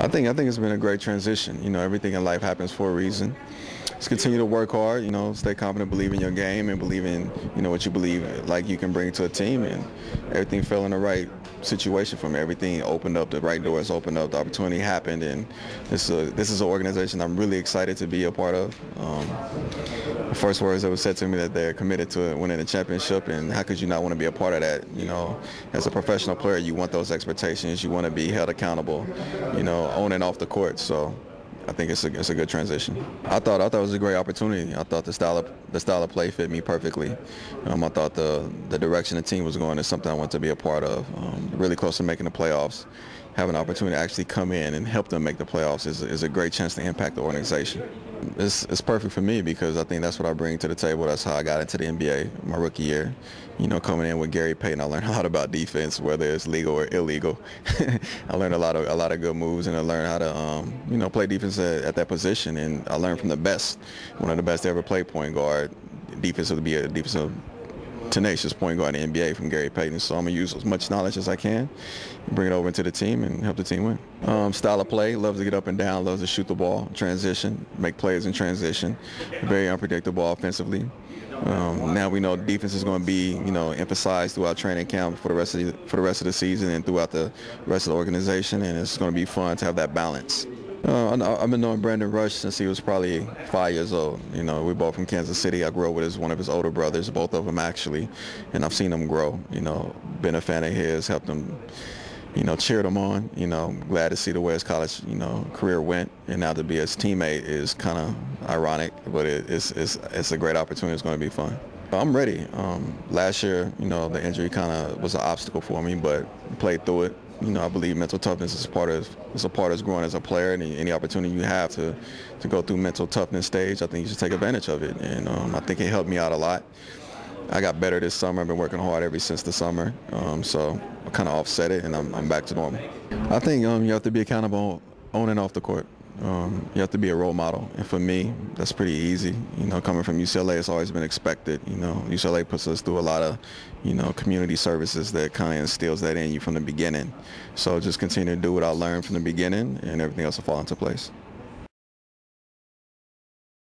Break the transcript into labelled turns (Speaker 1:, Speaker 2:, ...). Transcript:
Speaker 1: I think I think it's been a great transition. You know, everything in life happens for a reason. Just continue to work hard. You know, stay confident, believe in your game, and believe in you know what you believe like you can bring to a team. And everything fell in the right situation for me. Everything opened up, the right doors opened up, the opportunity happened, and this is a, this is an organization I'm really excited to be a part of. Um, the first words that were said to me that they're committed to winning a championship, and how could you not want to be a part of that? You know, as a professional player, you want those expectations, you want to be held accountable, you know, on and off the court. So I think it's a, it's a good transition. I thought I thought it was a great opportunity. I thought the style of the style of play fit me perfectly. Um, I thought the the direction the team was going is something I want to be a part of. Um, really close to making the playoffs. Have an opportunity to actually come in and help them make the playoffs is, is a great chance to impact the organization. It's, it's perfect for me because I think that's what I bring to the table. That's how I got into the NBA my rookie year. You know, coming in with Gary Payton, I learned a lot about defense, whether it's legal or illegal. I learned a lot of a lot of good moves, and I learned how to, um, you know, play defense at, at, that position. And I learned from the best, one of the best ever play point guard. Defense would be a defensive tenacious point guard in the NBA from Gary Payton. So I'm going to use as much knowledge as I can, bring it over into the team and help the team win. Um, style of play, loves to get up and down, loves to shoot the ball, transition, make plays in transition. Very unpredictable offensively. Um, now we know defense is going to be, you know, emphasized throughout training camp for the rest of the, for the rest of the season and throughout the rest of the organization, and it's going to be fun to have that balance. Uh, I've been knowing Brandon Rush since he was probably five years old. You know, we're both from Kansas City. I grew up with his, one of his older brothers, both of them actually, and I've seen him grow. You know, been a fan of his, helped him, you know, cheered him on. You know, glad to see the way his college, you know, career went, and now to be his teammate is kind of ironic, but it, it's, it's, it's a great opportunity. It's going to be fun. I'm ready. Um, last year, you know, the injury kind of was an obstacle for me, but played through it you know, I believe mental toughness is part of is a part of growing as a player. And any opportunity you have to to go through mental toughness stage, I think you should take advantage of it. And um, I think it helped me out a lot. I got better this summer. I've been working hard ever since the summer. Um, so I kind of offset it, and I'm, I'm, back to normal. I think um, you have to be accountable on and off the court. Um, you have to be a role model, and for me, that's pretty easy. You know, coming from UCLA, it's always been expected. You know, UCLA puts us through a lot of, you know, community services that kind of instills that in you from the beginning. So just continue to do what I learned from the beginning, and everything else will fall into place.